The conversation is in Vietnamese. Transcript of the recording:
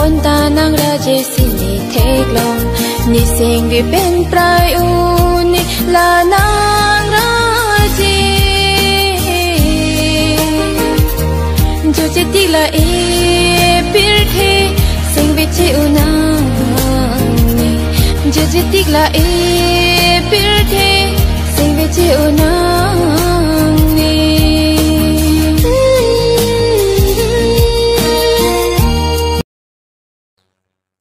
bôn ta nang ra je si ni thek lòng, ni sing vì bên prai u ni là nang ra je jo che ti là e pir the sing vì che u nang ni jo che ti la e pir the